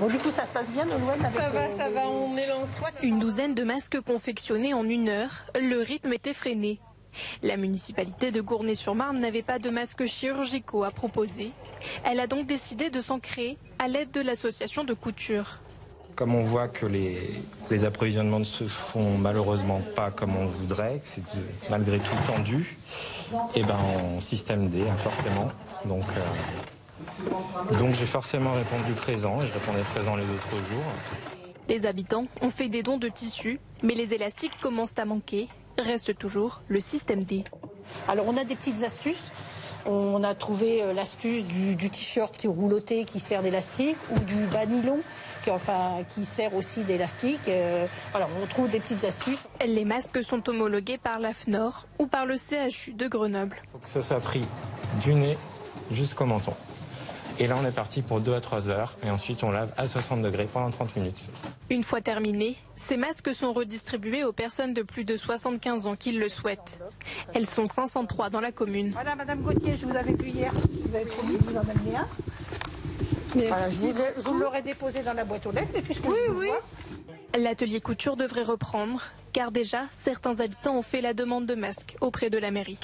Bon, du coup, ça se passe bien, Nolwenn avec Ça va, le- ça va, on est lancé. Une douzaine de masques confectionnés en une heure, le rythme était freiné. La municipalité de Gournay-sur-Marne n'avait pas de masques chirurgicaux à proposer. Elle a donc décidé de s'en créer à l'aide de l'association de couture. Comme on voit que les, les approvisionnements ne se font malheureusement pas comme on voudrait, que c'est malgré tout tendu, et ben en système D, hein, forcément. Donc, euh, donc j'ai forcément répondu présent et je répondais présent les autres jours. Les habitants ont fait des dons de tissus, mais les élastiques commencent à manquer. Reste toujours le système D. Alors, on a des petites astuces. On a trouvé euh, l'astuce du, du t-shirt qui est rouloté, qui sert d'élastique, ou du bas nylon, qui, enfin, qui sert aussi d'élastique. Euh, voilà, on trouve des petites astuces. Les masques sont homologués par l'AFNOR ou par le CHU de Grenoble. Il faut que ce soit pris du nez jusqu'au menton. Et là, on est parti pour 2 à 3 heures et ensuite on lave à 60 degrés pendant 30 minutes. Une fois terminés, ces masques sont redistribués aux personnes de plus de 75 ans qui le souhaitent. Elles sont 503 dans la commune. Voilà, Madame Gauthier, je vous avais vu hier. Vous avez promis de vous en amener un. Voilà, je vous, l'aurais déposé dans la boîte aux lettres, mais puisque je vous vois, L'atelier couture devrait reprendre, car déjà, certains habitants ont fait la demande de masques auprès de la mairie.